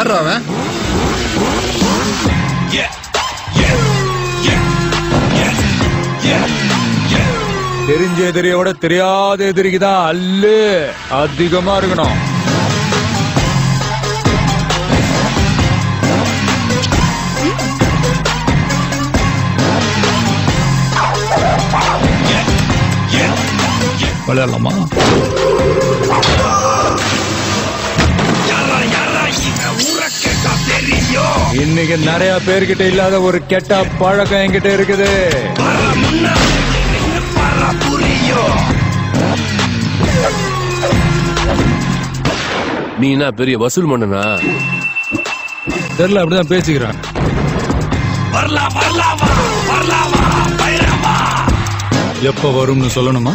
யார் அவன்? தெரிஞ்ச எதிரியோட தெரியாத எதிரிக்கு தான் அல்லு. அதிகமா இருக்கணும். விளையாடலாமா? இன்னைக்கு நிறைய பேர்கிட்ட இல்லாத ஒரு கெட்ட பழக்கம் என்கிட்ட இருக்குது. நீ என்ன பெரிய வசூல் மன்னனா? தெரியல அப்படிதான் பேசிக்கிறேன். எப்ப வரும்னு சொல்லணுமா?